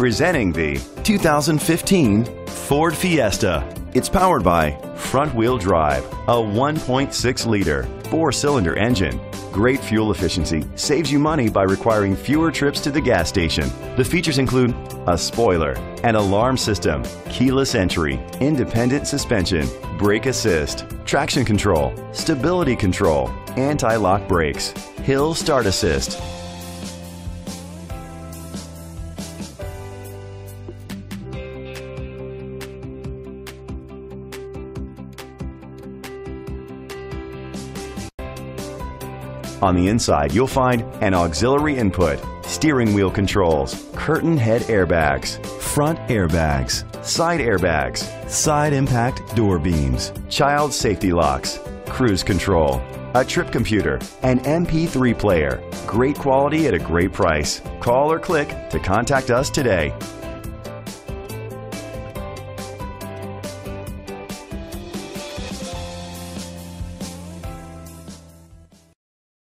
Presenting the 2015 Ford Fiesta. It's powered by front wheel drive, a 1.6 liter four cylinder engine. Great fuel efficiency saves you money by requiring fewer trips to the gas station. The features include a spoiler, an alarm system, keyless entry, independent suspension, brake assist, traction control, stability control, anti lock brakes, hill start assist, On the inside, you'll find an auxiliary input, steering wheel controls, curtain head airbags, front airbags, side airbags, side impact door beams, child safety locks, cruise control, a trip computer, an MP3 player. Great quality at a great price. Call or click to contact us today.